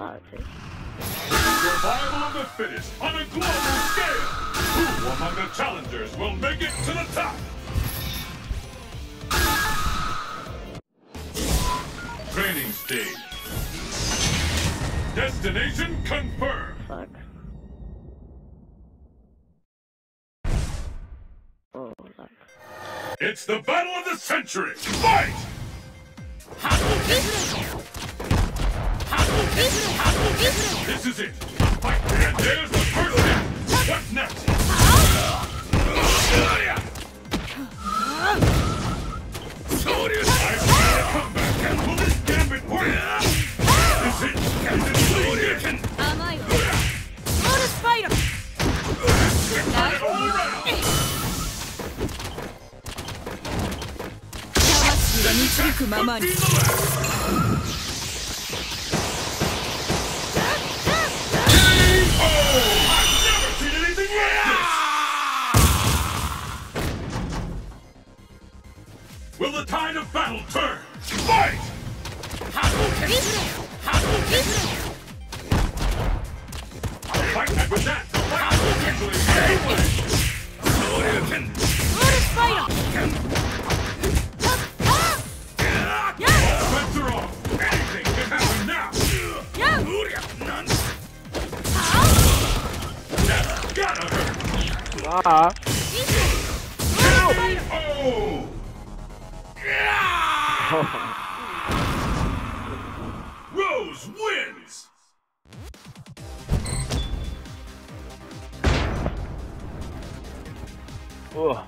Politics. Survival of the fittest on a global scale. Who among the challengers will make it to the top? Training stage. Destination confirmed. Fuck. Oh, fuck. It's the battle of the century. Fight! This is it. And there's the first hit. What's next? I've got a comeback and will this gambit work? Is it? Is it ールスパイラル Turn it all around! 魂が導くままに Will the tide of battle turn? Fight! I'll fight back with that! Fight! Rose wins! Ugh.